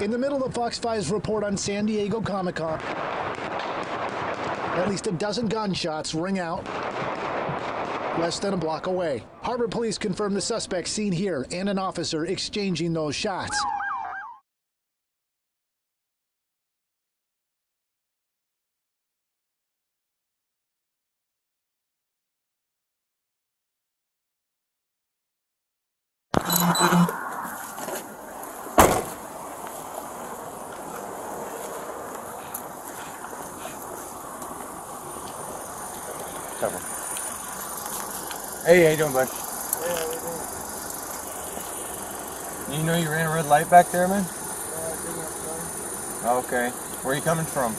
In the middle of Fox 5's report on San Diego Comic Con, at least a dozen gunshots ring out less than a block away. Harbor police confirm the suspect seen here and an officer exchanging those shots. Cover. Hey, how you doing, bud? You know you ran a red light back there, man? Okay. Where are you coming from?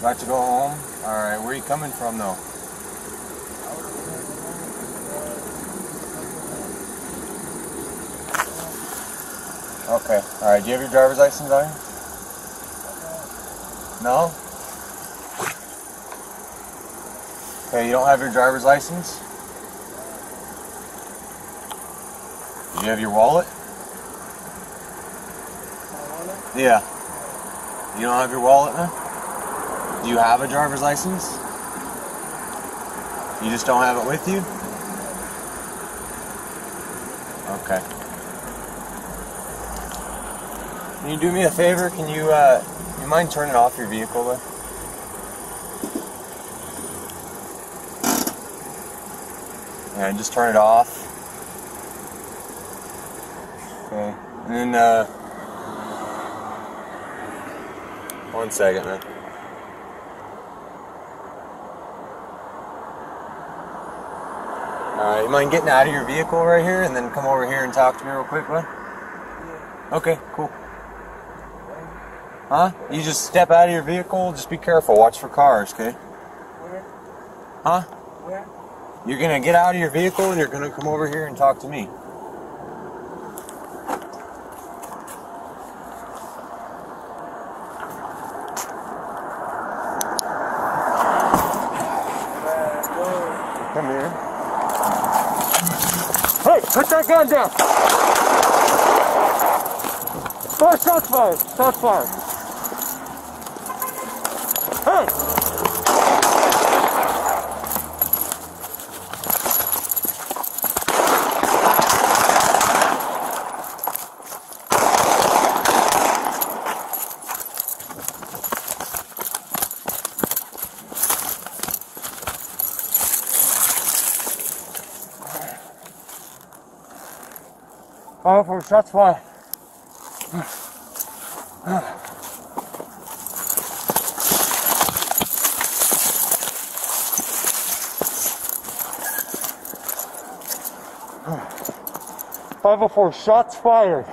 About to go home? Alright, where are you coming from, though? Okay. Alright, do you have your driver's license on you? No? Okay, you don't have your driver's license? Do you have your wallet? Yeah. You don't have your wallet, man? Do you have a driver's license? You just don't have it with you? Okay. Can you do me a favor? Can you, uh, you mind turning off your vehicle, though? Yeah, just turn it off. Okay. And then, uh, one second, man. Alright, you mind getting out of your vehicle right here and then come over here and talk to me real quick, bud? Okay, cool. Huh? You just step out of your vehicle, just be careful, watch for cars, okay? Where? Huh? You're gonna get out of your vehicle and you're gonna come over here and talk to me. Come here. Hey, put that gun down. Fire, shots fired. Shots fired. Hey! For shots fired. Five oh four shots fired.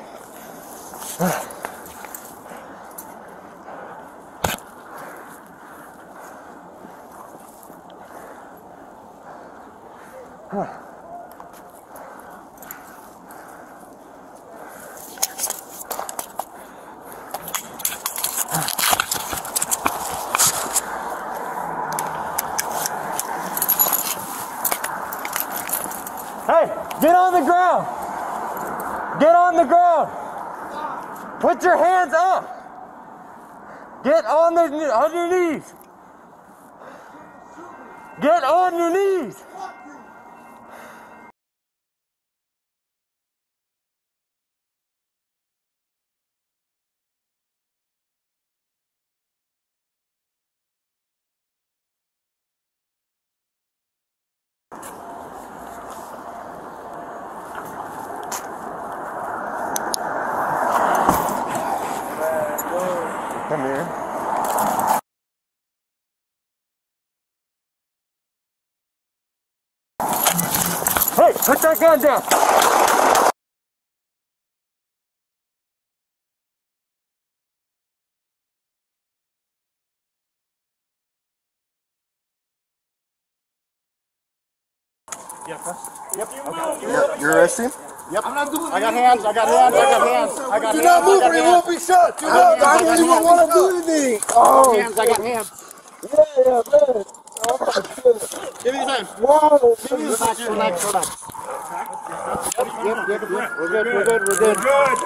Hey, get on the ground. Get on the ground. Put your hands up. Get on the on your knees. Get on your knees. Come here. Hey, put that gun down. Yep, huh? Yep, You're arresting? Yep. I'm not doing I got hands, I got hands, I got hands. I got Do hands, not I move got or you hands. won't be shot. Do I not. got I hands, don't even want to do anything. I got Oh, hands, I got hands. Oh. yeah, yeah, man. Oh, shit. Give me the time. Wow. Relax, relax, relax. Yep, yep, yep. We're good, we're good, we're good. Good.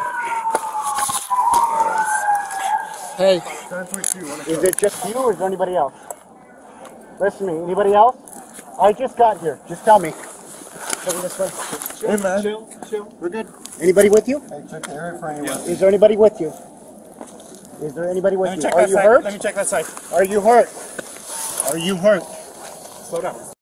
Hey, is it just you or is there anybody else? Listen to me, anybody else? I just got here. Just tell me. Coming this way. Hey, man. Chill, chill. We're good. Anybody with you? Hey, check the area for anyone. Is there anybody with you? Is there anybody with you? Are you side. hurt? Let me check that side. Are you hurt? Are you hurt? Slow down.